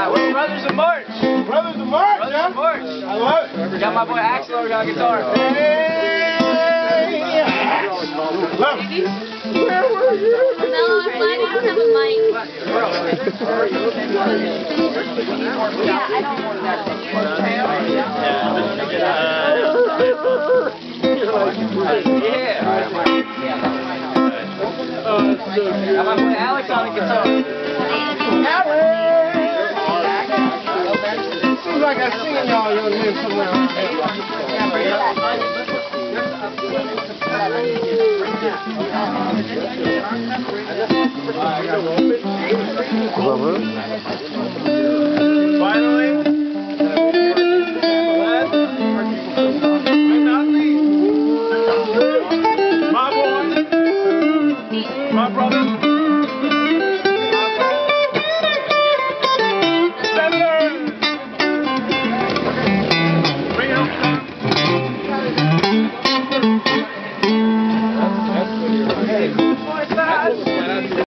Uh, we're Brothers of March. Brothers of March, Brothers huh? of March. I love it. Got my boy Axel over on guitar. Hey. Where were you? No, I'm don't have a mic. Yeah, I don't Yeah. Got my boy Alex on the guitar. like I've seen y'all somewhere. Finally, my boy, my brother.